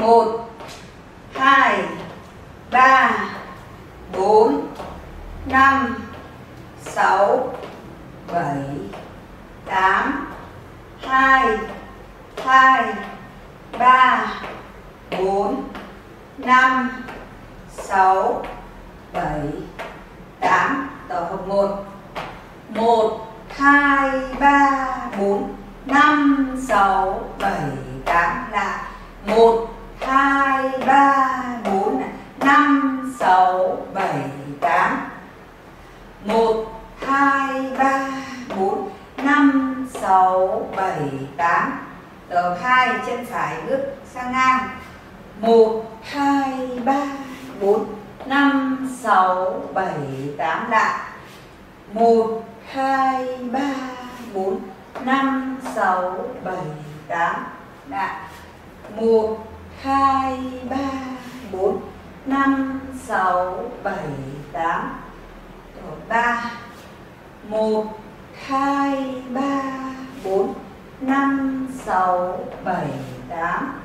một, hai, ba, bốn, năm, sáu, bảy, tám, hai hai, ba, bốn, năm, sáu, bảy, tám. Tổ hợp một. Một, hai, ba, bốn, năm, sáu, bảy, tám là một ba, bốn năm, sáu, bảy, tám. Một, hai, ba, bốn. Năm, sáu, bảy, tám. Tờ hai, chân phải bước sang ngang. Một, hai, ba, bốn. Năm, sáu, bảy, tám lại. Một, hai, ba, bốn. Năm, sáu, bảy, tám lại. Một hai, ba, bốn, năm, sáu, bảy, tám. Rồi, ba. Một, hai, ba, bốn, năm, sáu, bảy, tám.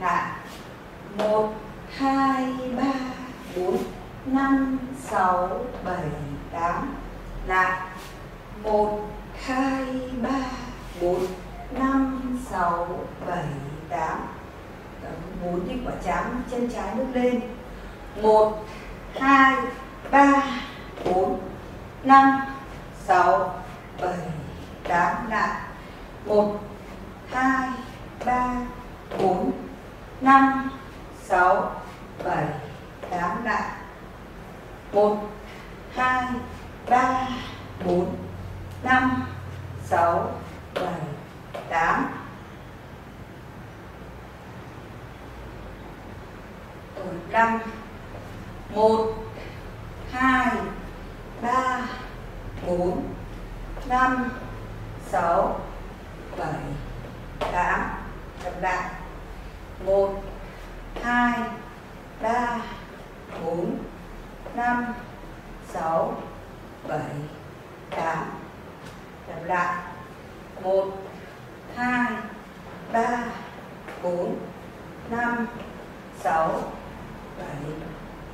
Lại. Một, hai, ba, bốn, năm, sáu, bảy, tám. Lại. Một, hai, ba, bốn, năm, sáu, bảy, tám bốn đi quả trắng chân trái bước lên. Một, hai, ba, bốn, năm, sáu, bảy, tám lại. Một, hai, ba, bốn, năm, sáu, bảy, tám lại. Một, hai, ba, bốn, năm, sáu, bảy, tám. Rồi năm một, hai, ba, bốn, năm, sáu, bảy, tám. Chậm lại. Một, hai, ba, bốn, năm, sáu, bảy, tám. Chậm lại. Một, hai, ba, bốn, năm, sáu bảy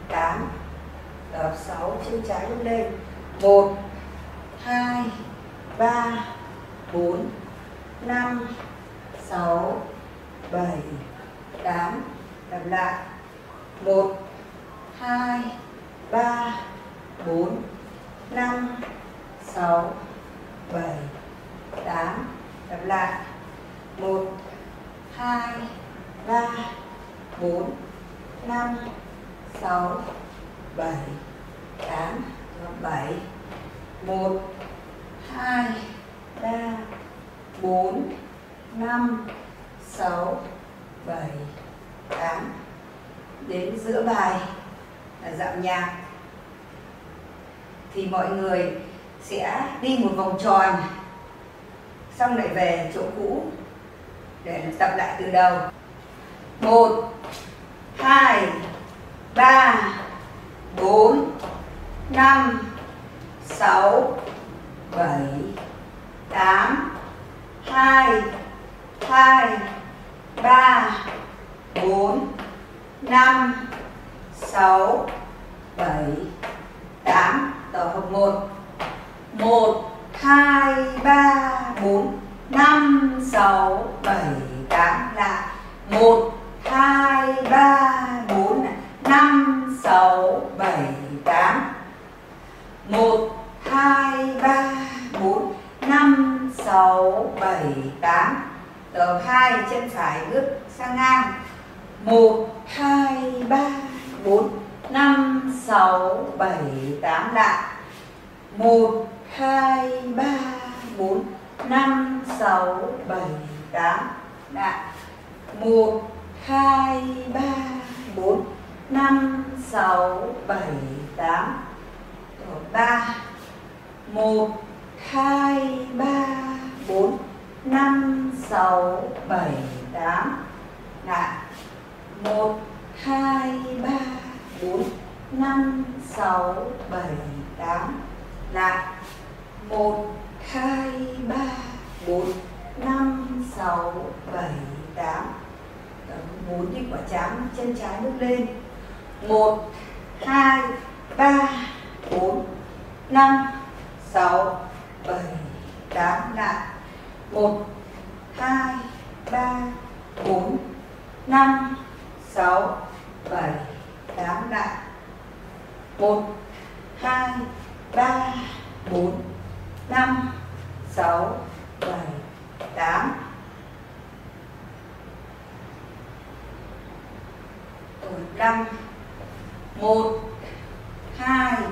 tám đập sáu, chân trái lúc lên một, hai, ba, bốn, năm, sáu, bảy, tám lặp lại. Một, hai, ba, bốn, năm, sáu, bảy, tám lặp lại. Một, hai, ba, bốn năm, sáu, bảy, tám, bảy, một, hai, ba, bốn, năm, sáu, bảy, tám. Đến giữa bài là dạo nhạc thì mọi người sẽ đi một vòng tròn, xong lại về chỗ cũ để tập lại từ đầu. Một 2 3 4 5 6 7 8 2 2 3 4 5 6 7 8 tổ hợp 1 1 2 3 4 5 6 7 chân phải bước sang ngang. Một, hai, ba, bốn, năm, sáu, bảy, tám lại. Một, hai, ba, bốn, năm, sáu, bảy, tám lại. Một, hai, ba, bốn, năm, sáu, bảy, tám. Ba. Một, hai, ba, bốn năm, sáu, bảy, tám. Lại. Một, hai, ba, bốn. Năm, sáu, bảy, tám. Lại. Một, hai, ba, bốn. Năm, sáu, bảy, tám. Bốn đi quả chám, chân trái bước lên. Một, hai, ba, bốn. Năm, sáu, bảy, tám. Lại một, hai, ba, bốn, năm, sáu, bảy, tám lại một, hai, ba, bốn, năm, sáu, bảy, tám. Năm. Một, hai,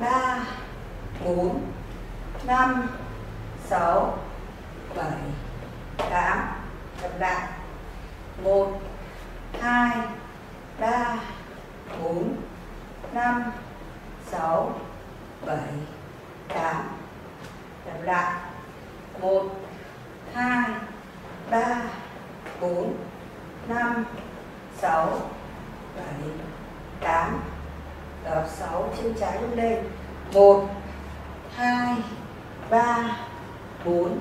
ba, bốn, năm, sáu bảy tám đập lại một hai ba bốn năm sáu bảy tám đập lại một hai ba bốn năm sáu bảy tám đập sáu chân trái lúc lên một, hai, ba, bốn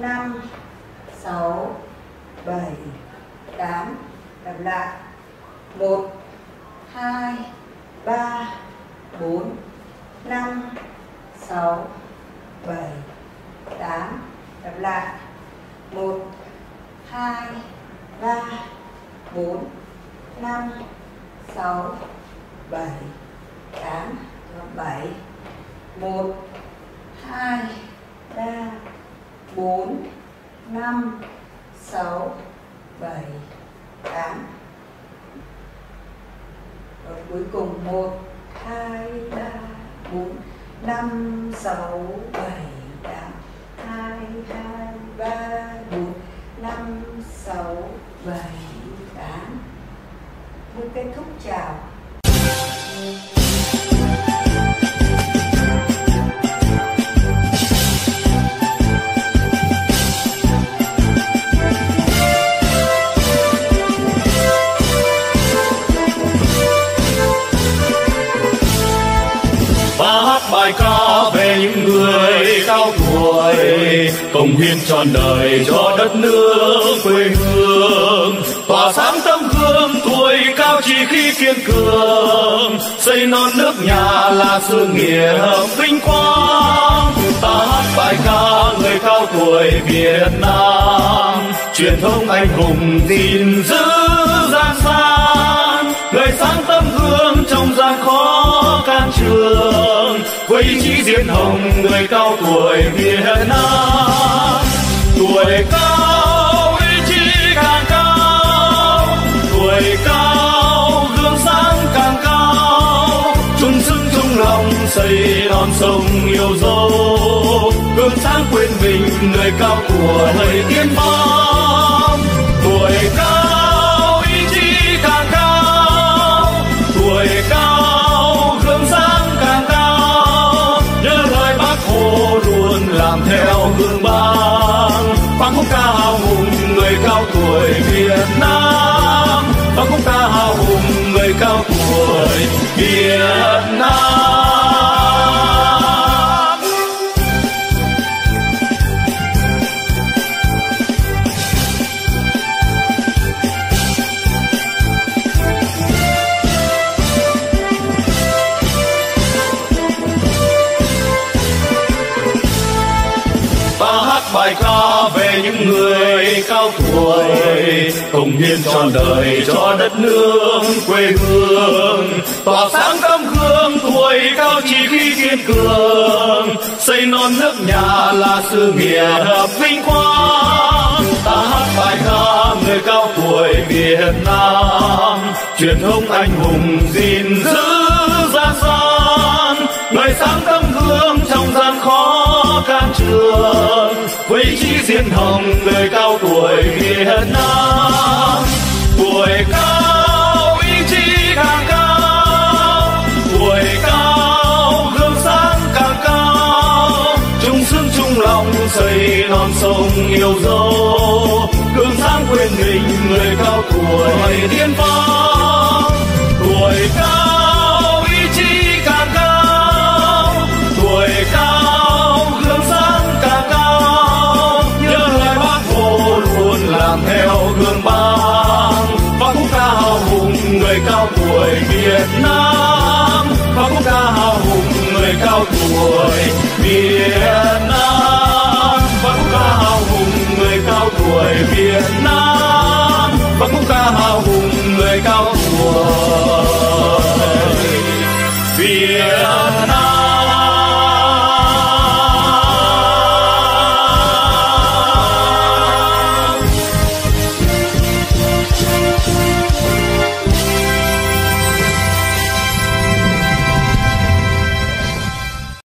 năm, sáu, bảy, tám lặp lại. Một, hai, ba, bốn, năm, sáu, bảy, tám lặp lại. Một, hai, ba, bốn, năm, sáu, bảy, tám bảy một, hai 4 5 6 7 8 và cuối cùng 1 2 3 4 5 6 7 8 2 2 3 4 5 6 7 8 Tôi kết thúc chào. Tay công hiến trọn đời cho đất nước quê hương. Tỏa sáng tấm gương tuổi cao chỉ khi kiên cường. Xây non nước nhà là sự nghiệp vinh quang. Ta hát bài ca người cao tuổi Việt Nam. Truyền thống anh hùng gìn giữ gian san người sáng tấm gương trong gian khó can trường với ý chí diên hồng, người cao tuổi Việt Nam. Tuổi cao, ý chí càng cao. Tuổi cao, gương sáng càng cao. Chung sức chung lòng xây non sông yêu dấu. Gương sáng quên mình, người cao tuổi tiên phong. Tuổi cao cao tuổi, công hiến trọn đời cho đất nước, quê hương. Tỏa sáng tấm gương tuổi cao chỉ khi kiên cường. Xây non nước nhà là sự nghiệp vinh quang. Ta hát bài ca người cao tuổi Việt Nam. Truyền thống anh hùng gìn giữ ra gian. Người sáng tấm gương trong gian khó can trường. Với chi chí diên hồng, người cao Buổi Việt Nam tuổi cao ý chí càng cao tuổi cao gương sáng càng cao. Chung sức, chung lòng xây non sông yêu dấu. Gương sáng quên mình người cao tuổi tiên phong. Tuổi cao